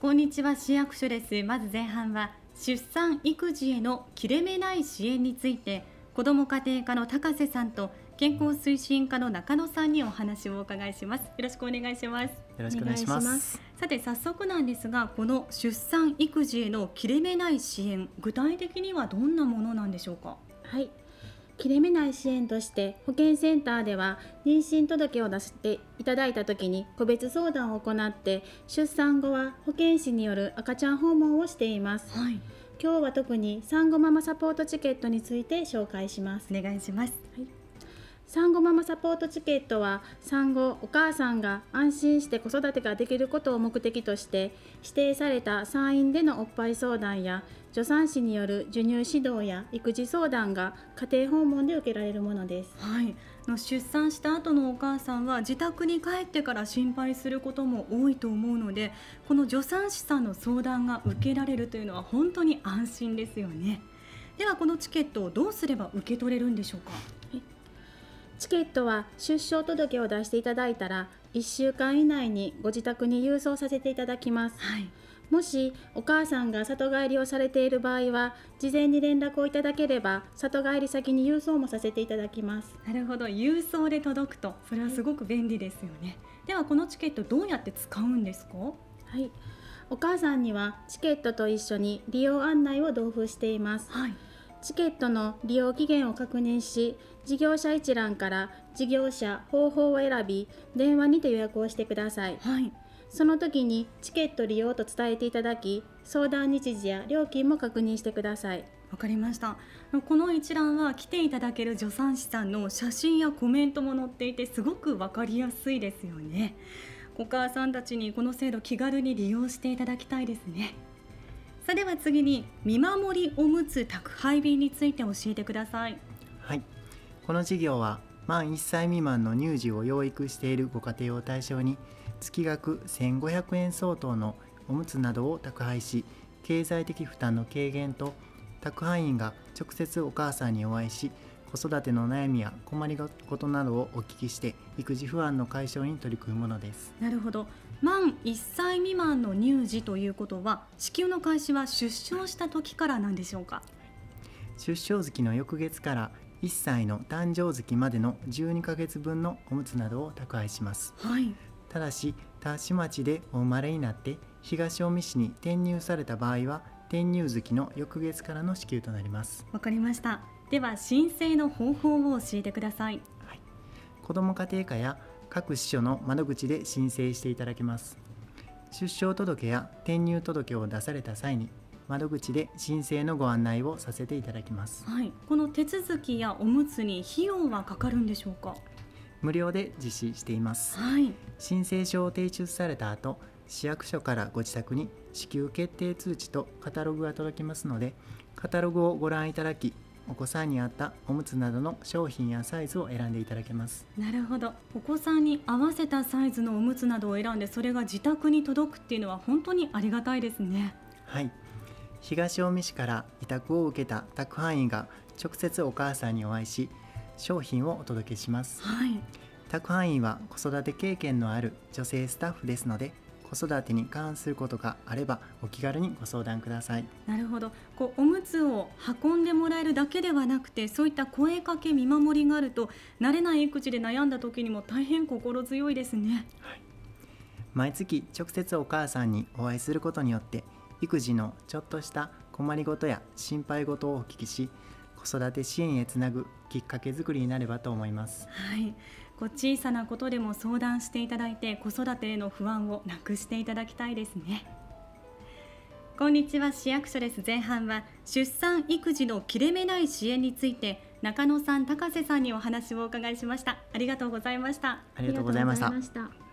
こんにちは。市役所です。まず前半は出産育児への切れ目ない支援について子ども家庭科の高瀬さんと健康推進課の中野さんにお話をお伺いします。よろしくお願いします。よろしくお願いします。さて早速なんですがこの出産育児への切れ目ない支援具体的にはどんなものなんでしょうか？はい切れ目ない支援として保健センターでは妊娠届を出していただいた時に個別相談を行って出産後は保健師による赤ちゃん訪問をしています、はい、今日は特に産後ママサポートチケットについて紹介します。お願いします、はい。産後ママサポートチケットは産後お母さんが安心して子育てができることを目的として指定された産院でのおっぱい相談や助産師による授乳指導や育児相談が家庭訪問で受けられるものです。はい、の出産した後のお母さんは自宅に帰ってから心配することも多いと思うのでこの助産師さんの相談が受けられるというのは本当に安心ですよね。ではこのチケットをどうすれば受け取れるんでしょうか？チケットは出生届を出していただいたら1週間以内にご自宅に郵送させていただきます、はい、もしお母さんが里帰りをされている場合は事前に連絡をいただければ里帰り先に郵送もさせていただきます。なるほど。郵送で届くとそれはすごく便利ですよね、はい、ではこのチケットどうやって使うんですか？はい。お母さんにはチケットと一緒に利用案内を同封しています、はい。チケットの利用期限を確認し事業者一覧から事業者方法を選び電話にて予約をしてください、はい、その時にチケット利用と伝えていただき相談日時や料金も確認してください。わかりました。この一覧は来ていただける助産師さんの写真やコメントも載っていてすごくわかりやすいですよね。お母さんたちにこの制度気軽に利用していただきたいですね。さあでは次に見守りおむつ宅配便について教えてください。はい。この事業は満1歳未満の乳児を養育しているご家庭を対象に月額1500円相当のおむつなどを宅配し経済的負担の軽減と宅配員が直接お母さんにお会いし子育ての悩みや困りごとなどをお聞きして育児不安の解消に取り組むものです。なるほど。満1歳未満の乳児ということは子宮の開始は出生した時からなんでしょうか？出生月の翌月から1歳の誕生月までの12ヶ月分のおむつなどを宅配します、はい、ただし田島町でお生まれになって東近江市に転入された場合は転入月の翌月からの支給となります。わかりました。では申請の方法を教えてください、はい、子ども家庭課や各支所の窓口で申請していただけます。出生届や転入届を出された際に窓口で申請のご案内をさせていただきます、はい、この手続きやおむつに費用はかかるんでしょうか？無料で実施しています、はい、申請書を提出された後市役所からご自宅に支給決定通知とカタログが届きますのでカタログをご覧いただきお子さんに合ったおむつなどの商品やサイズを選んでいただけます。なるほど。お子さんに合わせたサイズのおむつなどを選んでそれが自宅に届くっていうのは本当にありがたいですね。はい東近江市から委託を受けた宅配員が直接お母さんにお会いし商品をお届けします、はい、宅配員は子育て経験のある女性スタッフですので子育てに関することがあればお気軽にご相談ください。なるほど。こうおむつを運んでもらえるだけではなくてそういった声かけ見守りがあると慣れない育児で悩んだ時にも大変心強いですね、はい、毎月直接お母さんにお会いすることによって育児のちょっとした困りごとや心配事をお聞きし子育て支援へつなぐきっかけづくりになればと思います。はい、こう小さなことでも相談していただいて子育てへの不安をなくしていただきたいですね。こんにちは。市役所です。前半は出産育児の切れ目ない支援について中野さん高瀬さんにお話をお伺いしました。ありがとうございました。ありがとうございました